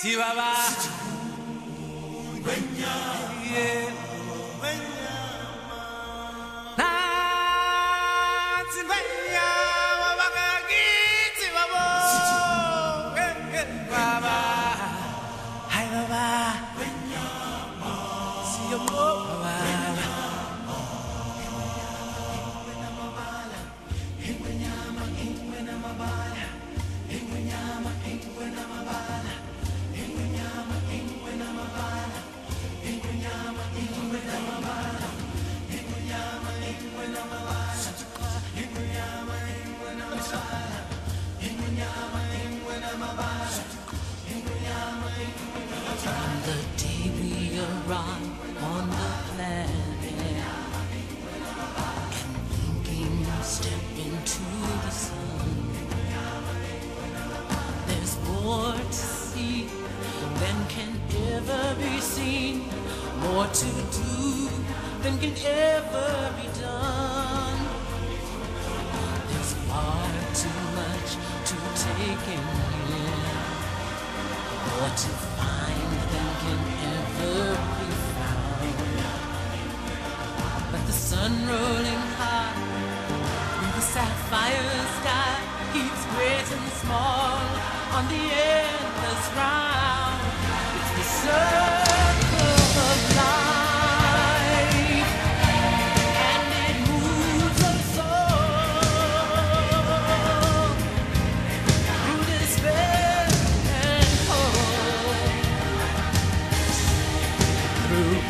Chihuahua. Yeah. From the day we arrive on the planet and blinking step into the sun, there's more to see than can ever be seen, more to do than can ever be done. There's far too much to take in here. More to The sapphire sky keeps great and small on the endless round. It's the circle of life. through